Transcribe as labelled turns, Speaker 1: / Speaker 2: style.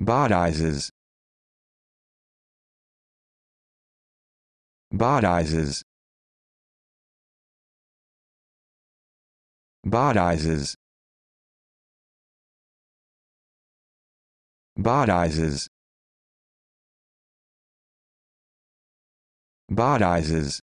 Speaker 1: Bodizes Bodizes Bodizes Bodizes Bodizes